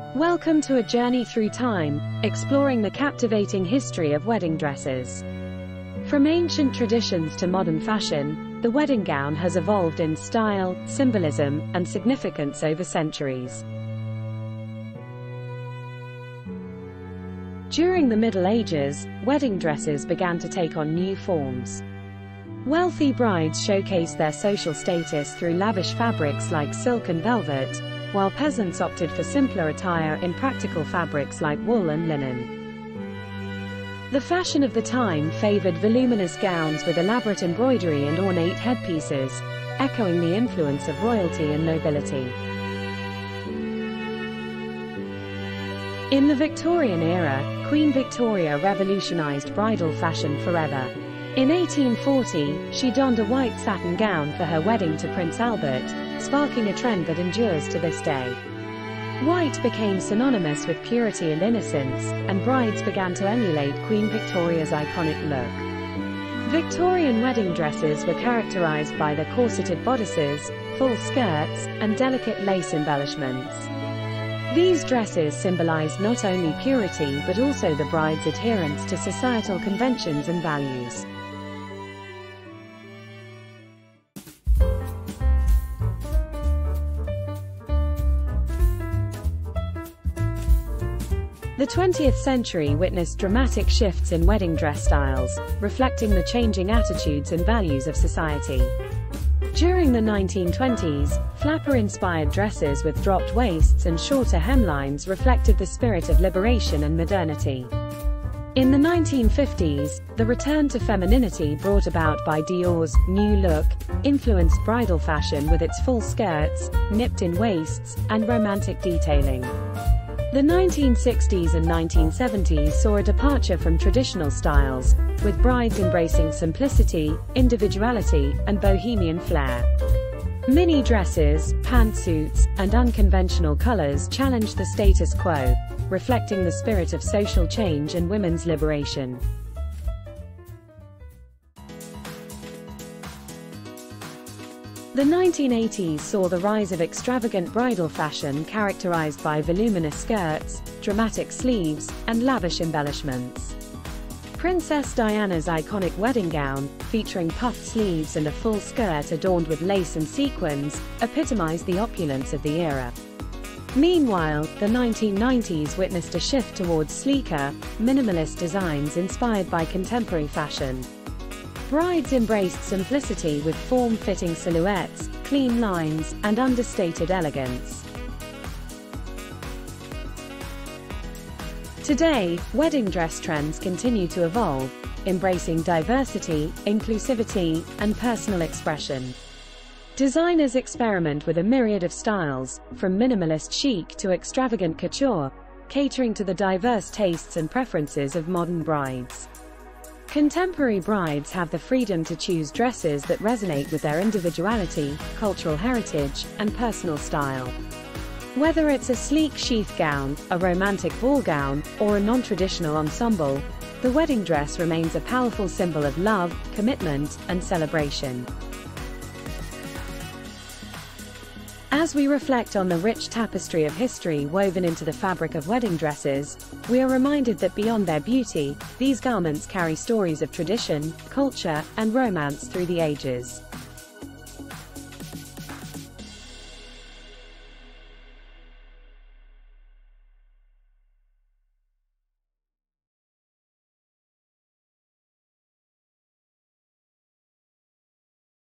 Welcome to a journey through time, exploring the captivating history of wedding dresses. From ancient traditions to modern fashion, the wedding gown has evolved in style, symbolism, and significance over centuries. During the Middle Ages, wedding dresses began to take on new forms. Wealthy brides showcased their social status through lavish fabrics like silk and velvet, while peasants opted for simpler attire in practical fabrics like wool and linen. The fashion of the time favored voluminous gowns with elaborate embroidery and ornate headpieces, echoing the influence of royalty and nobility. In the Victorian era, Queen Victoria revolutionized bridal fashion forever. In 1840, she donned a white satin gown for her wedding to Prince Albert, sparking a trend that endures to this day. White became synonymous with purity and innocence, and brides began to emulate Queen Victoria's iconic look. Victorian wedding dresses were characterized by their corseted bodices, full skirts, and delicate lace embellishments. These dresses symbolized not only purity but also the bride's adherence to societal conventions and values. The 20th century witnessed dramatic shifts in wedding dress styles, reflecting the changing attitudes and values of society. During the 1920s, flapper-inspired dresses with dropped waists and shorter hemlines reflected the spirit of liberation and modernity. In the 1950s, the return to femininity brought about by Dior's new look influenced bridal fashion with its full skirts, nipped-in waists, and romantic detailing. The 1960s and 1970s saw a departure from traditional styles, with brides embracing simplicity, individuality, and bohemian flair. Mini dresses, pantsuits, and unconventional colors challenged the status quo, reflecting the spirit of social change and women's liberation. The 1980s saw the rise of extravagant bridal fashion characterized by voluminous skirts, dramatic sleeves, and lavish embellishments. Princess Diana's iconic wedding gown, featuring puffed sleeves and a full skirt adorned with lace and sequins, epitomized the opulence of the era. Meanwhile, the 1990s witnessed a shift towards sleeker, minimalist designs inspired by contemporary fashion. Brides embraced simplicity with form-fitting silhouettes, clean lines, and understated elegance. Today, wedding dress trends continue to evolve, embracing diversity, inclusivity, and personal expression. Designers experiment with a myriad of styles, from minimalist chic to extravagant couture, catering to the diverse tastes and preferences of modern brides. Contemporary brides have the freedom to choose dresses that resonate with their individuality, cultural heritage, and personal style. Whether it's a sleek sheath gown, a romantic ball gown, or a non-traditional ensemble, the wedding dress remains a powerful symbol of love, commitment, and celebration. As we reflect on the rich tapestry of history woven into the fabric of wedding dresses, we are reminded that beyond their beauty, these garments carry stories of tradition, culture, and romance through the ages.